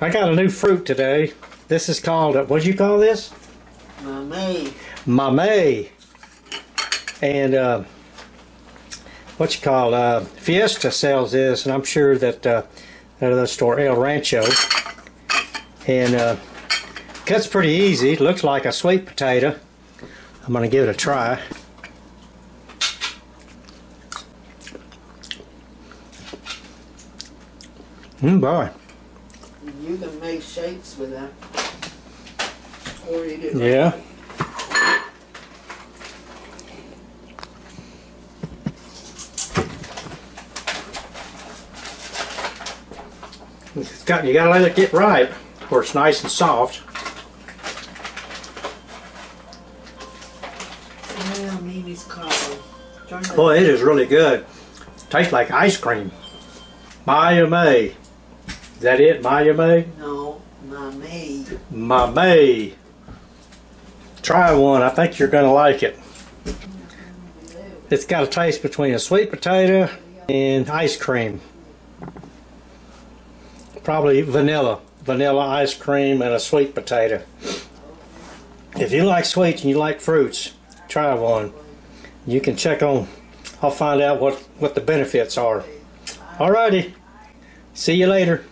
I got a new fruit today. This is called, what do you call this? Mommy. Mamey. And uh, what you call, uh, Fiesta sells this, and I'm sure that uh, the store El Rancho. And uh, cuts pretty easy. Looks like a sweet potato. I'm gonna give it a try. Mm, boy. You can make shapes with that. Or eat it. Yeah. It's got you gotta let it get ripe where it's nice and soft. Well, Mimi's coffee. Turn Boy, it is really good. Tastes like ice cream. Maya oh, May. Is that it? Maya May? No, mommy. Mamey. Try one. I think you're gonna like it. It's got a taste between a sweet potato and ice cream. Probably vanilla. Vanilla ice cream and a sweet potato. If you like sweets and you like fruits, try one. You can check on, I'll find out what, what the benefits are. Alrighty. See you later.